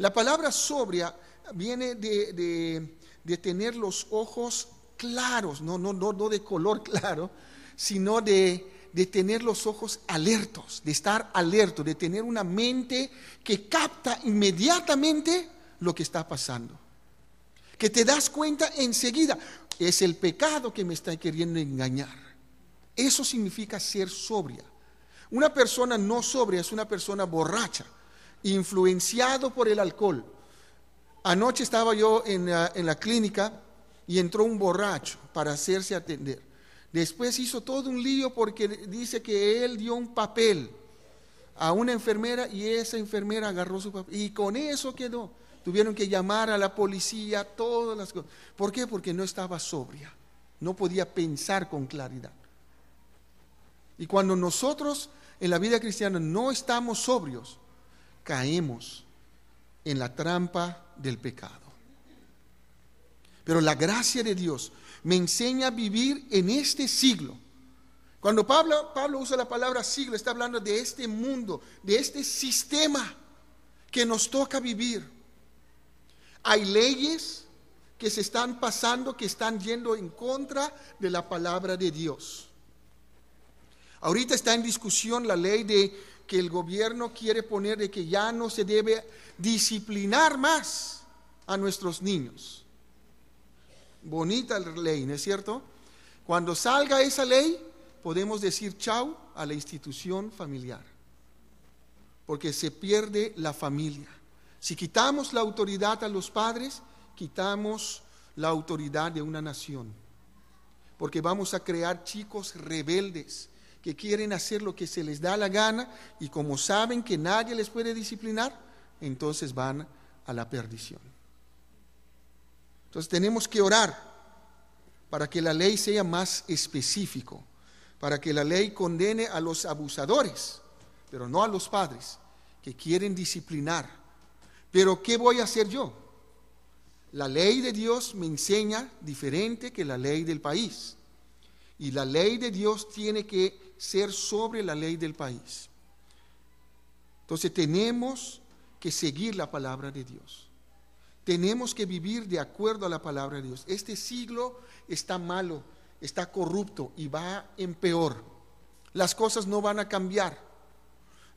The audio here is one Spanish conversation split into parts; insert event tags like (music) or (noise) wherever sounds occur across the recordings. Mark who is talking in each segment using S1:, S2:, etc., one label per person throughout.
S1: La palabra sobria viene de, tener los ojos claros, no de color (laughs) claro, sino de, de tener los ojos alertos, de estar alerto, de tener una mente que capta inmediatamente lo que está pasando. Que te das cuenta enseguida, es el pecado que me está queriendo engañar. Eso significa ser sobria. Una persona no sobria es una persona borracha, influenciado por el alcohol. Anoche estaba yo en la, clínica y entró un borracho para hacerse atender. Después hizo todo un lío porque dice que él dio un papel a una enfermera y esa enfermera agarró su papel. Y con eso quedó. Tuvieron que llamar a la policía, todas las cosas. ¿Por qué? Porque no estaba sobria. No podía pensar con claridad. Y cuando nosotros en la vida cristiana no estamos sobrios, caemos en la trampa del pecado. Pero la gracia de Dios me enseña a vivir en este siglo. Cuando Pablo, Pablo usa la palabra siglo, está hablando de este mundo, de este sistema que nos toca vivir. Hay leyes que se están pasando, que están yendo en contra de la palabra de Dios. Ahorita está en discusión la ley de que el gobierno quiere poner de que ya no se debe disciplinar más a nuestros niños bonita ley, ¿no es cierto? Cuando salga esa ley, podemos decir chau a la institución familiar, porque se pierde la familia. Si quitamos la autoridad a los padres, quitamos la autoridad de una nación, porque vamos a crear chicos rebeldes que quieren hacer lo que se les da la gana y como saben que nadie les puede disciplinar, entonces van a la perdición. Entonces tenemos que orar para que la ley sea más específico, para que la ley condene a los abusadores, pero no a los padres que quieren disciplinar. Pero ¿qué voy a hacer yo? La ley de Dios me enseña diferente que la ley del país. Y la ley de Dios tiene que ser sobre la ley del país. Entonces tenemos que seguir la palabra de Dios. Tenemos que vivir de acuerdo a la palabra de Dios. Este siglo está malo, está corrupto y va en peor. Las cosas no van a cambiar.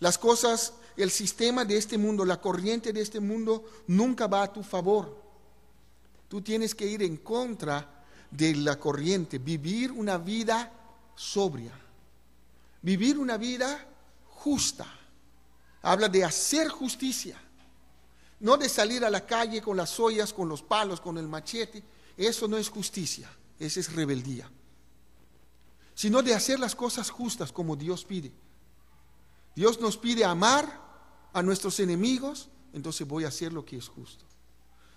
S1: Las cosas, el sistema de este mundo, la corriente de este mundo nunca va a tu favor. Tú tienes que ir en contra de la corriente, vivir una vida sobria, vivir una vida justa. Habla de hacer justicia no de salir a la calle con las ollas, con los palos, con el machete. Eso no es justicia, esa es rebeldía. Sino de hacer las cosas justas como Dios pide. Dios nos pide amar a nuestros enemigos, entonces voy a hacer lo que es justo.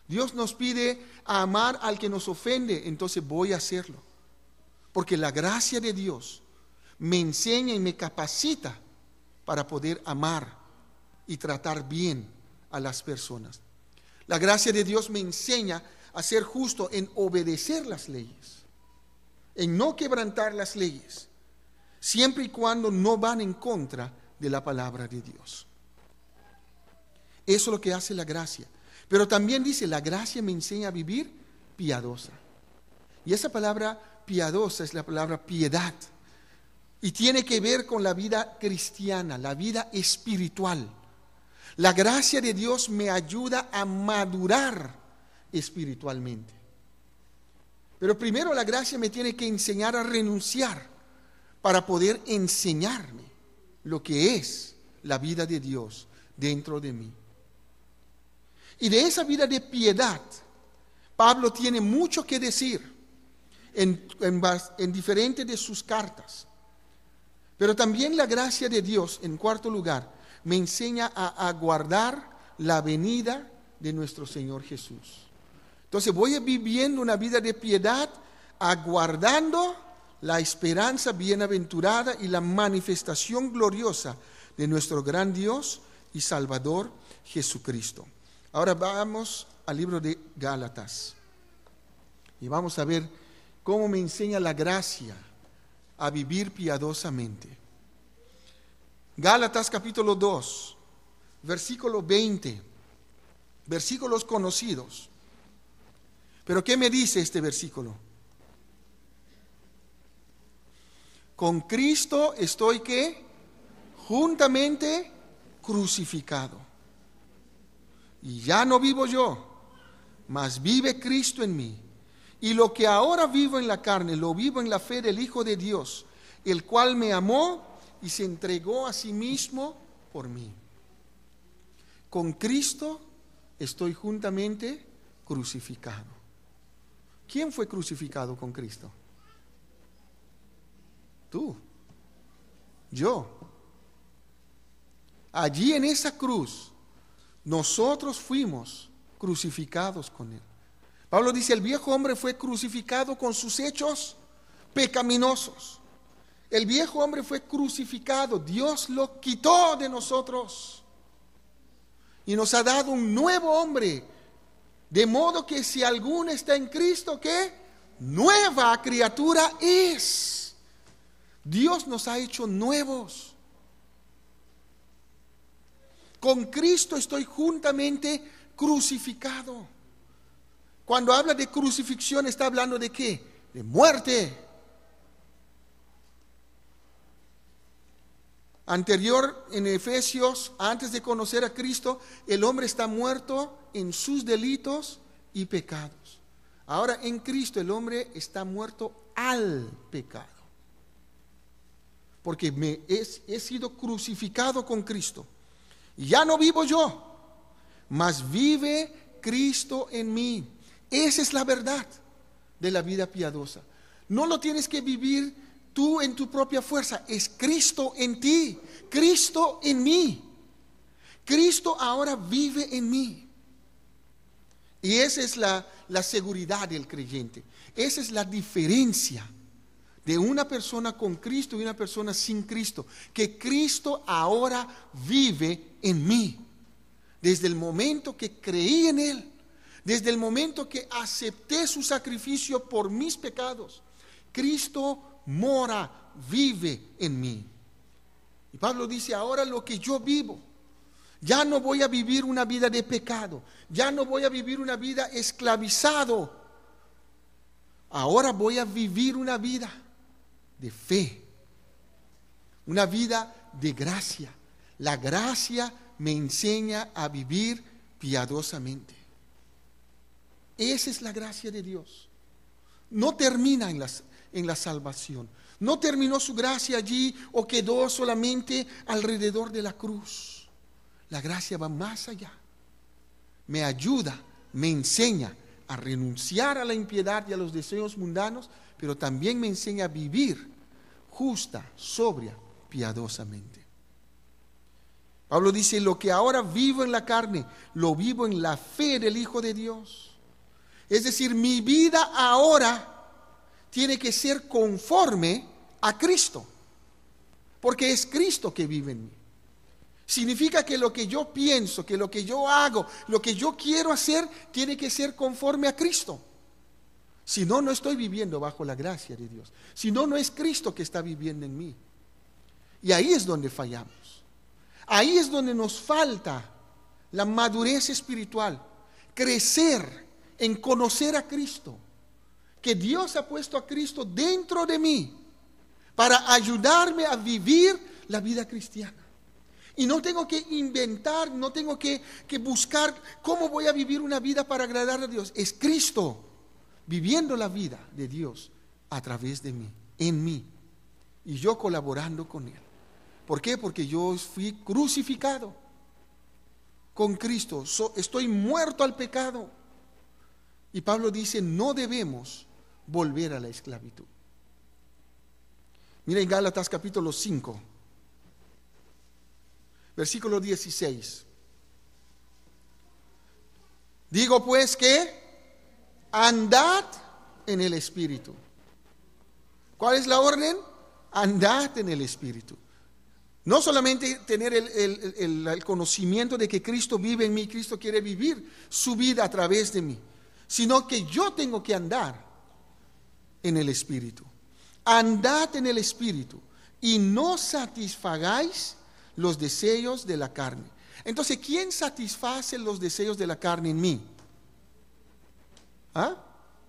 S1: Dios nos pide amar al que nos ofende, entonces voy a hacerlo. Porque la gracia de Dios me enseña y me capacita para poder amar y tratar bien a las personas. La gracia de Dios me enseña a ser justo en obedecer las leyes, en no quebrantar las leyes, siempre y cuando no van en contra de la palabra de Dios. Eso es lo que hace la gracia. Pero también dice, la gracia me enseña a vivir piadosa. Y esa palabra piadosa es la palabra piedad. Y tiene que ver con la vida cristiana, la vida espiritual. La gracia de Dios me ayuda a madurar espiritualmente. Pero primero la gracia me tiene que enseñar a renunciar para poder enseñarme lo que es la vida de Dios dentro de mí. Y de esa vida de piedad, Pablo tiene mucho que decir en, en diferentes de sus cartas. Pero también la gracia de Dios, en cuarto lugar, me enseña a aguardar la venida de nuestro Señor Jesús. Entonces voy viviendo una vida de piedad, aguardando la esperanza bienaventurada y la manifestación gloriosa de nuestro gran Dios y Salvador Jesucristo. Ahora vamos al libro de Gálatas y vamos a ver cómo me enseña la gracia a vivir piadosamente. Gálatas capítulo 2, versículo 20. versículos conocidos. Pero ¿qué me dice este versículo? Con Cristo estoy que juntamente crucificado. Y ya no vivo yo, mas vive Cristo en mí. Y lo que ahora vivo en la carne, lo vivo en la fe del Hijo de Dios, el cual me amó y se entregó a sí mismo por mí. Con Cristo estoy juntamente crucificado. ¿Quién fue crucificado con Cristo? Tú, yo. Allí en esa cruz, nosotros fuimos crucificados con Él. Pablo dice, el viejo hombre fue crucificado con sus hechos pecaminosos. El viejo hombre fue crucificado, Dios lo quitó de nosotros y nos ha dado un nuevo hombre. De modo que si alguno está en Cristo, ¿qué? Nueva criatura es. Dios nos ha hecho nuevos. Con Cristo estoy juntamente crucificado. Cuando habla de crucifixión está hablando de qué? De muerte. Anterior en Efesios, antes de conocer a Cristo, el hombre está muerto en sus delitos y pecados. Ahora en Cristo el hombre está muerto al pecado. Porque me he, sido crucificado con Cristo. Y ya no vivo yo, mas vive Cristo en mí. Esa es la verdad de la vida piadosa. No lo tienes que vivir tú en tu propia fuerza, es Cristo en ti, Cristo en mí. Cristo ahora vive en mí. Y esa es la, seguridad del creyente. Esa es la diferencia de una persona con Cristo y una persona sin Cristo. Que Cristo ahora vive en mí. Desde el momento que creí en Él, desde el momento que acepté su sacrificio por mis pecados, Cristo mora, vive en mí. Y Pablo dice, ahora lo que yo vivo, ya no voy a vivir una vida de pecado, ya no voy a vivir una vida esclavizado, ahora voy a vivir una vida de fe, una vida de gracia. La gracia me enseña a vivir piadosamente. Esa es la gracia de Dios. No termina en en la salvación. No terminó su gracia allí o quedó solamente alrededor de la cruz. La gracia va más allá. Me ayuda, me enseña a renunciar a la impiedad y a los deseos mundanos, pero también me enseña a vivir justa, sobria, piadosamente. Pablo dice, lo que ahora vivo en la carne, lo vivo en la fe del Hijo de Dios. Es decir, mi vida ahora tiene que ser conforme a Cristo, porque es Cristo que vive en mí. Significa que lo que yo pienso, que lo que yo hago, lo que yo quiero hacer, tiene que ser conforme a Cristo. Si no, no estoy viviendo bajo la gracia de Dios. Si no, no es Cristo que está viviendo en mí. Y ahí es donde fallamos. Ahí es donde nos falta la madurez espiritual, crecer en conocer a Cristo que Dios ha puesto a Cristo dentro de mí para ayudarme a vivir la vida cristiana. Y no tengo que inventar, no tengo que, buscar cómo voy a vivir una vida para agradar a Dios. Es Cristo viviendo la vida de Dios a través de mí, en mí, y yo colaborando con Él. ¿Por qué? Porque yo fui crucificado con Cristo, estoy muerto al pecado. Y Pablo dice, no debemos volver a la esclavitud. Mira en Gálatas capítulo 5, versículo 16. Digo pues que andad en el Espíritu. ¿Cuál es la orden? Andad en el Espíritu. No solamente tener el, el, conocimiento de que Cristo vive en mí, Cristo quiere vivir su vida a través de mí, sino que yo tengo que andar en el Espíritu. Andad en el Espíritu y no satisfagáis los deseos de la carne. Entonces, ¿quién satisface los deseos de la carne en mí? ¿Ah?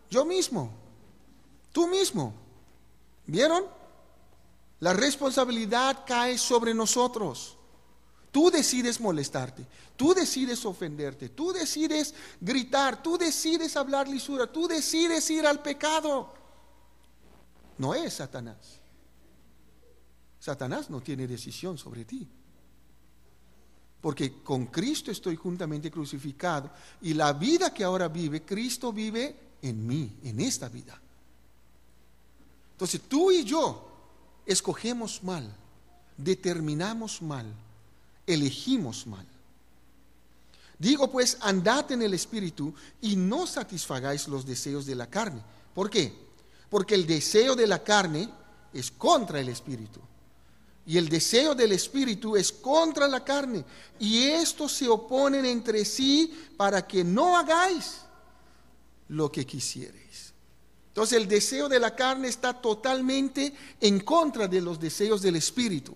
S1: Yo mismo. Tú mismo. ¿Vieron? La responsabilidad cae sobre nosotros. Tú decides molestarte, tú decides ofenderte, tú decides gritar, tú decides hablar lisura, tú decides ir al pecado. No es Satanás. Satanás no tiene decisión sobre ti. Porque con Cristo estoy juntamente crucificado y la vida que ahora vive, Cristo vive en mí, en esta vida. Entonces tú y yo escogemos mal, determinamos mal elegimos mal. Digo pues, andad en el Espíritu y no satisfagáis los deseos de la carne. ¿Por qué? Porque el deseo de la carne es contra el Espíritu. Y el deseo del Espíritu es contra la carne. Y estos se oponen entre sí para que no hagáis lo que quisierais. Entonces el deseo de la carne está totalmente en contra de los deseos del Espíritu.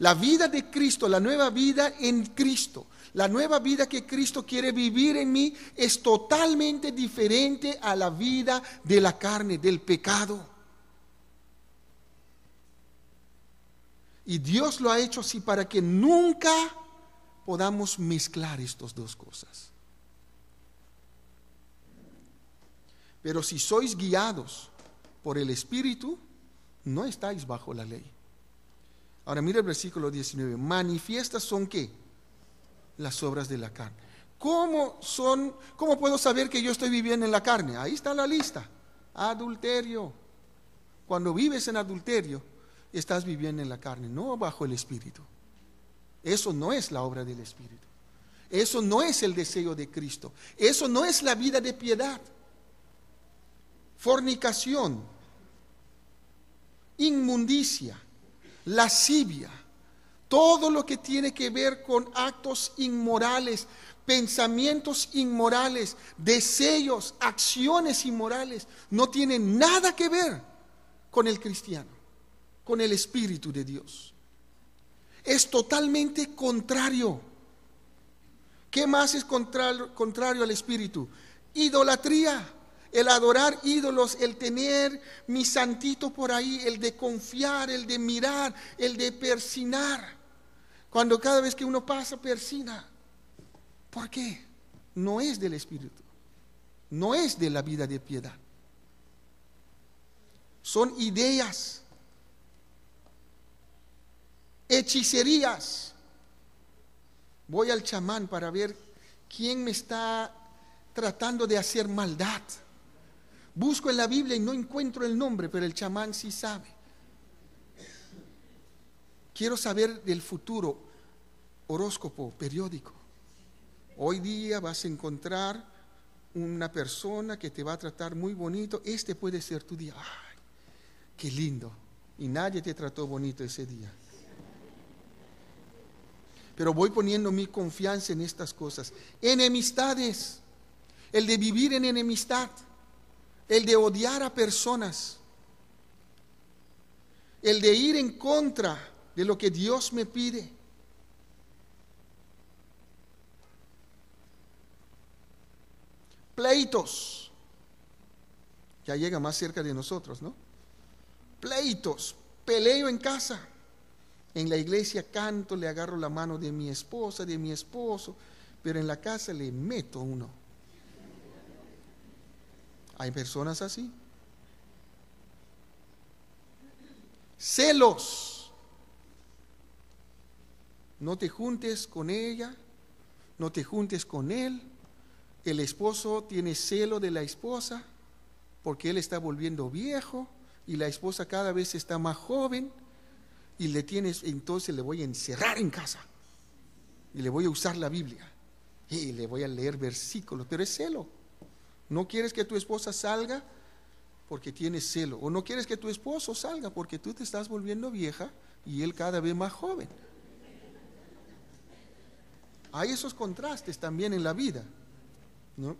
S1: La vida de Cristo, la nueva vida en Cristo, la nueva vida que Cristo quiere vivir en mí es totalmente diferente a la vida de la carne, del pecado. Y Dios lo ha hecho así para que nunca podamos mezclar estas dos cosas. Pero si sois guiados por el Espíritu, no estáis bajo la ley. Ahora mira el versículo 19. Manifiestas son qué? Las obras de la carne. ¿Cómo son? ¿Cómo puedo saber que yo estoy viviendo en la carne? Ahí está la lista. Adulterio. Cuando vives en adulterio, estás viviendo en la carne, no bajo el Espíritu. Eso no es la obra del Espíritu. Eso no es el deseo de Cristo. Eso no es la vida de piedad. Fornicación, inmundicia, lascivia, todo lo que tiene que ver con actos inmorales, pensamientos inmorales, deseos, acciones inmorales, no tiene nada que ver con el cristiano, con el Espíritu de Dios. Es totalmente contrario. ¿Qué más es contrario, contrario al Espíritu? Idolatría el adorar ídolos, el tener mi santito por ahí, el de confiar, el de mirar, el de persinar. Cuando cada vez que uno pasa, persina. ¿Por qué? No es del Espíritu, no es de la vida de piedad. Son ideas, hechicerías. Voy al chamán para ver quién me está tratando de hacer maldad. Busco en la Biblia y no encuentro el nombre, pero el chamán sí sabe. Quiero saber del futuro, horóscopo, periódico. Hoy día vas a encontrar una persona que te va a tratar muy bonito. Este puede ser tu día. ¡Ay, qué lindo! Y nadie te trató bonito ese día. Pero voy poniendo mi confianza en estas cosas. Enemistades. El de vivir en enemistad el de odiar a personas, el de ir en contra de lo que Dios me pide. Pleitos, ya llega más cerca de nosotros, ¿no? Pleitos, peleo en casa. En la iglesia canto, le agarro la mano de mi esposa, de mi esposo, pero en la casa le meto uno. Hay personas así. Celos. No te juntes con ella, no te juntes con él. El esposo tiene celo de la esposa porque él está volviendo viejo y la esposa cada vez está más joven y le tienes, entonces le voy a encerrar en casa y le voy a usar la Biblia y le voy a leer versículos, pero es celo. No quieres que tu esposa salga porque tienes celo. O no quieres que tu esposo salga porque tú te estás volviendo vieja y él cada vez más joven. Hay esos contrastes también en la vida. ¿no?